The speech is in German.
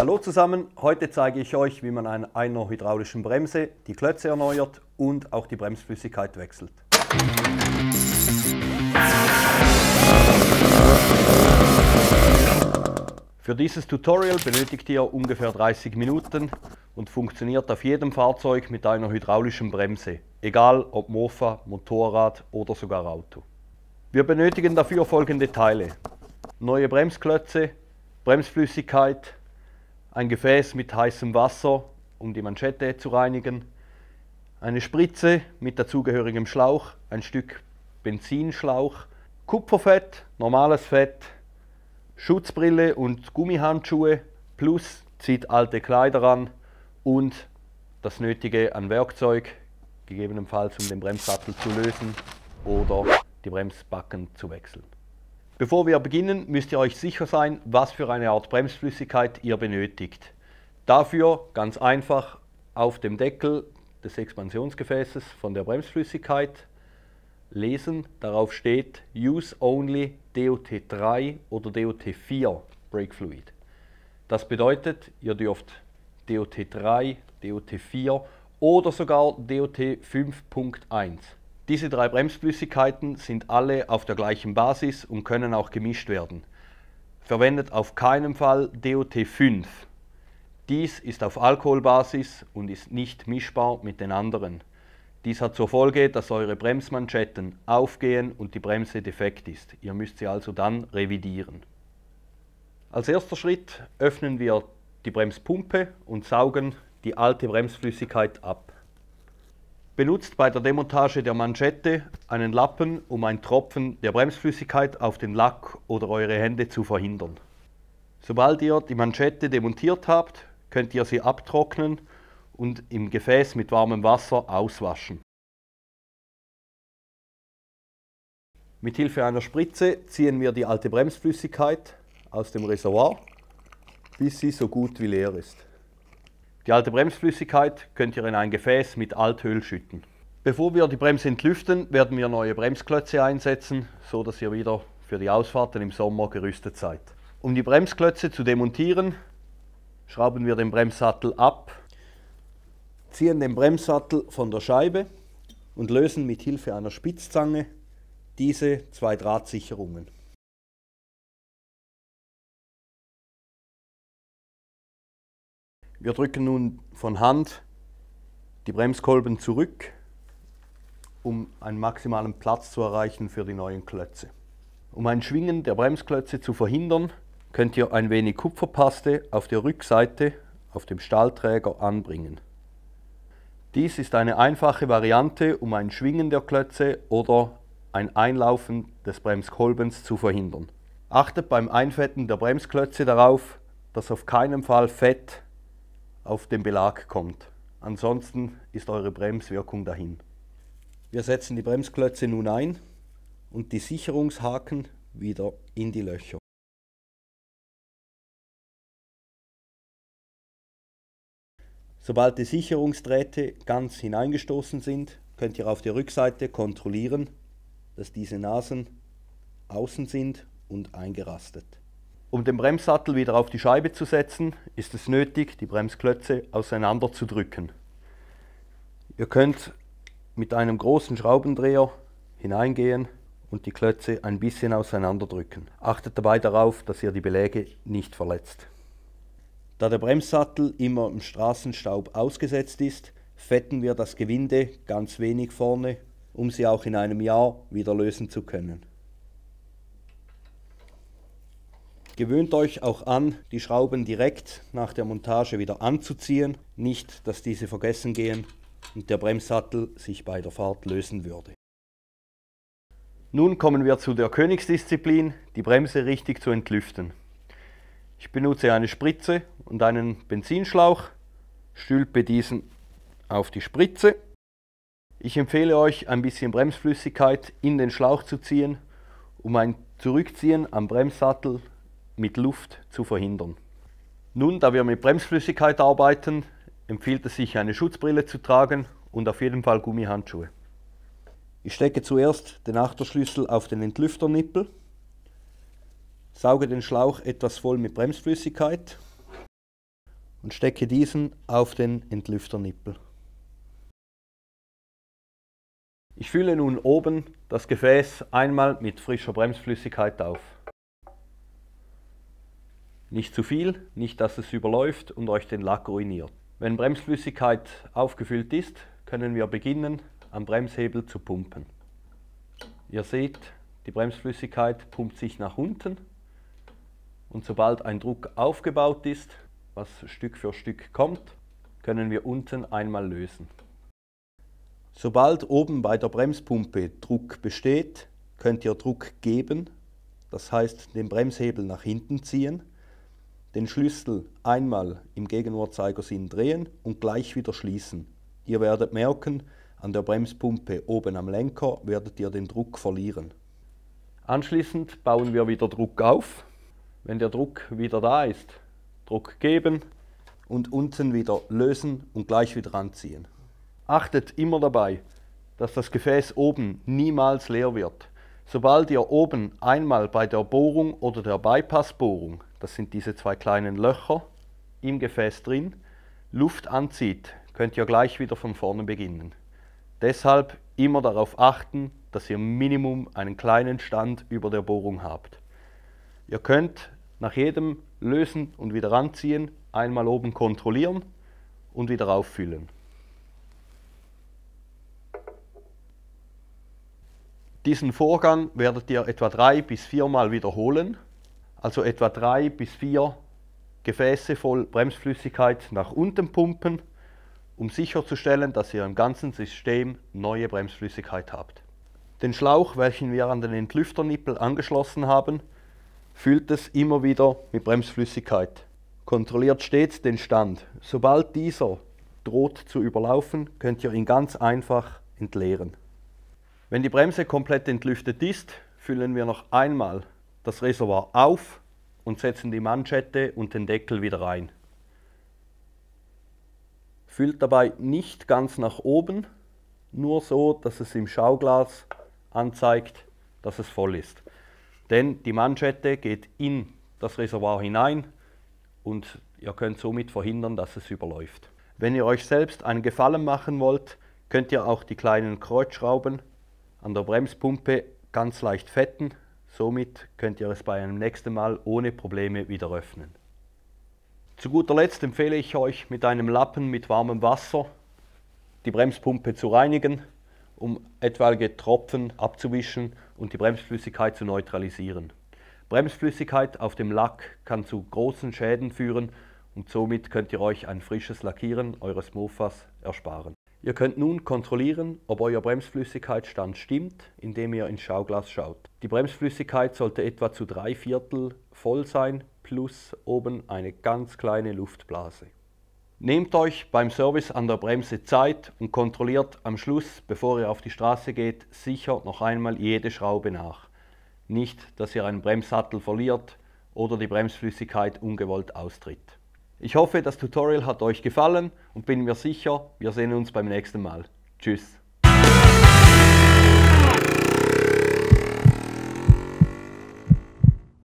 Hallo zusammen, heute zeige ich euch, wie man an einer hydraulischen Bremse die Klötze erneuert und auch die Bremsflüssigkeit wechselt. Für dieses Tutorial benötigt ihr ungefähr 30 Minuten und funktioniert auf jedem Fahrzeug mit einer hydraulischen Bremse, egal ob Mofa, Motorrad oder sogar Auto. Wir benötigen dafür folgende Teile. Neue Bremsklötze, Bremsflüssigkeit, ein Gefäß mit heißem Wasser, um die Manschette zu reinigen, eine Spritze mit dazugehörigem Schlauch, ein Stück Benzinschlauch, Kupferfett, normales Fett, Schutzbrille und Gummihandschuhe plus zieht alte Kleider an und das Nötige an Werkzeug, gegebenenfalls um den Bremssattel zu lösen oder die Bremsbacken zu wechseln. Bevor wir beginnen, müsst ihr euch sicher sein, was für eine Art Bremsflüssigkeit ihr benötigt. Dafür ganz einfach auf dem Deckel des Expansionsgefäßes von der Bremsflüssigkeit lesen. Darauf steht Use Only DOT3 oder DOT4 Brake Fluid. Das bedeutet, ihr dürft DOT3, DOT4 oder sogar DOT 5.1. Diese drei Bremsflüssigkeiten sind alle auf der gleichen Basis und können auch gemischt werden. Verwendet auf keinen Fall DOT 5. Dies ist auf Alkoholbasis und ist nicht mischbar mit den anderen. Dies hat zur Folge, dass eure Bremsmanschetten aufgehen und die Bremse defekt ist. Ihr müsst sie also dann revidieren. Als erster Schritt öffnen wir die Bremspumpe und saugen die alte Bremsflüssigkeit ab. Benutzt bei der Demontage der Manschette einen Lappen, um ein Tropfen der Bremsflüssigkeit auf den Lack oder eure Hände zu verhindern. Sobald ihr die Manschette demontiert habt, könnt ihr sie abtrocknen und im Gefäß mit warmem Wasser auswaschen. Mit Hilfe einer Spritze ziehen wir die alte Bremsflüssigkeit aus dem Reservoir, bis sie so gut wie leer ist. Die alte Bremsflüssigkeit könnt ihr in ein Gefäß mit Altöl schütten. Bevor wir die Bremse entlüften, werden wir neue Bremsklötze einsetzen, so dass ihr wieder für die Ausfahrten im Sommer gerüstet seid. Um die Bremsklötze zu demontieren, schrauben wir den Bremssattel ab ziehen den Bremssattel von der Scheibe und lösen mit Hilfe einer Spitzzange diese zwei Drahtsicherungen. Wir drücken nun von Hand die Bremskolben zurück, um einen maximalen Platz zu erreichen für die neuen Klötze. Um ein Schwingen der Bremsklötze zu verhindern, könnt ihr ein wenig Kupferpaste auf der Rückseite auf dem Stahlträger anbringen. Dies ist eine einfache Variante, um ein Schwingen der Klötze oder ein Einlaufen des Bremskolbens zu verhindern. Achtet beim Einfetten der Bremsklötze darauf, dass auf keinen Fall Fett auf den Belag kommt. Ansonsten ist eure Bremswirkung dahin. Wir setzen die Bremsklötze nun ein und die Sicherungshaken wieder in die Löcher. Sobald die Sicherungsdrähte ganz hineingestoßen sind, könnt ihr auf der Rückseite kontrollieren, dass diese Nasen außen sind und eingerastet. Um den Bremssattel wieder auf die Scheibe zu setzen, ist es nötig, die Bremsklötze auseinander zu drücken. Ihr könnt mit einem großen Schraubendreher hineingehen und die Klötze ein bisschen auseinanderdrücken. Achtet dabei darauf, dass ihr die Beläge nicht verletzt. Da der Bremssattel immer im Straßenstaub ausgesetzt ist, fetten wir das Gewinde ganz wenig vorne, um sie auch in einem Jahr wieder lösen zu können. Gewöhnt euch auch an, die Schrauben direkt nach der Montage wieder anzuziehen, nicht dass diese vergessen gehen und der Bremssattel sich bei der Fahrt lösen würde. Nun kommen wir zu der Königsdisziplin, die Bremse richtig zu entlüften. Ich benutze eine Spritze und einen Benzinschlauch, stülpe diesen auf die Spritze. Ich empfehle euch ein bisschen Bremsflüssigkeit in den Schlauch zu ziehen, um ein Zurückziehen am Bremssattel mit Luft zu verhindern. Nun, da wir mit Bremsflüssigkeit arbeiten, empfiehlt es sich eine Schutzbrille zu tragen und auf jeden Fall Gummihandschuhe. Ich stecke zuerst den Achterschlüssel auf den Entlüfternippel Sauge den Schlauch etwas voll mit Bremsflüssigkeit. und stecke diesen auf den Entlüfternippel. Ich fülle nun oben das Gefäß einmal mit frischer Bremsflüssigkeit auf. Nicht zu viel, nicht dass es überläuft und euch den Lack ruiniert. Wenn Bremsflüssigkeit aufgefüllt ist, können wir beginnen am Bremshebel zu pumpen. Ihr seht, die Bremsflüssigkeit pumpt sich nach unten und sobald ein Druck aufgebaut ist, was Stück für Stück kommt, können wir unten einmal lösen. Sobald oben bei der Bremspumpe Druck besteht, könnt ihr Druck geben, das heißt den Bremshebel nach hinten ziehen, den Schlüssel einmal im Gegenuhrzeigersinn drehen und gleich wieder schließen. Ihr werdet merken, an der Bremspumpe oben am Lenker werdet ihr den Druck verlieren. Anschließend bauen wir wieder Druck auf. Wenn der Druck wieder da ist, Druck geben und unten wieder lösen und gleich wieder anziehen. Achtet immer dabei, dass das Gefäß oben niemals leer wird. Sobald ihr oben einmal bei der Bohrung oder der Bypassbohrung, das sind diese zwei kleinen Löcher im Gefäß drin, Luft anzieht, könnt ihr gleich wieder von vorne beginnen. Deshalb immer darauf achten, dass ihr Minimum einen kleinen Stand über der Bohrung habt. Ihr könnt nach jedem Lösen und wieder anziehen einmal oben kontrollieren und wieder auffüllen. Diesen Vorgang werdet ihr etwa drei bis viermal wiederholen, also etwa drei bis vier Gefäße voll Bremsflüssigkeit nach unten pumpen um sicherzustellen, dass ihr im ganzen System neue Bremsflüssigkeit habt. Den Schlauch, welchen wir an den Entlüfternippel angeschlossen haben, füllt es immer wieder mit Bremsflüssigkeit. Kontrolliert stets den Stand. Sobald dieser droht zu überlaufen, könnt ihr ihn ganz einfach entleeren. Wenn die Bremse komplett entlüftet ist, füllen wir noch einmal das Reservoir auf und setzen die Manschette und den Deckel wieder rein. Füllt dabei nicht ganz nach oben, nur so, dass es im Schauglas anzeigt, dass es voll ist. Denn die Manschette geht in das Reservoir hinein und ihr könnt somit verhindern, dass es überläuft. Wenn ihr euch selbst einen Gefallen machen wollt, könnt ihr auch die kleinen Kreuzschrauben an der Bremspumpe ganz leicht fetten. Somit könnt ihr es bei einem nächsten Mal ohne Probleme wieder öffnen. Zu guter Letzt empfehle ich euch mit einem Lappen mit warmem Wasser die Bremspumpe zu reinigen, um etwaige Tropfen abzuwischen und die Bremsflüssigkeit zu neutralisieren. Bremsflüssigkeit auf dem Lack kann zu großen Schäden führen und somit könnt ihr euch ein frisches Lackieren eures Mofas ersparen. Ihr könnt nun kontrollieren, ob euer Bremsflüssigkeitsstand stimmt, indem ihr ins Schauglas schaut. Die Bremsflüssigkeit sollte etwa zu drei Viertel voll sein, plus oben eine ganz kleine Luftblase. Nehmt euch beim Service an der Bremse Zeit und kontrolliert am Schluss, bevor ihr auf die Straße geht, sicher noch einmal jede Schraube nach. Nicht, dass ihr einen Bremssattel verliert oder die Bremsflüssigkeit ungewollt austritt. Ich hoffe, das Tutorial hat euch gefallen und bin mir sicher, wir sehen uns beim nächsten Mal. Tschüss.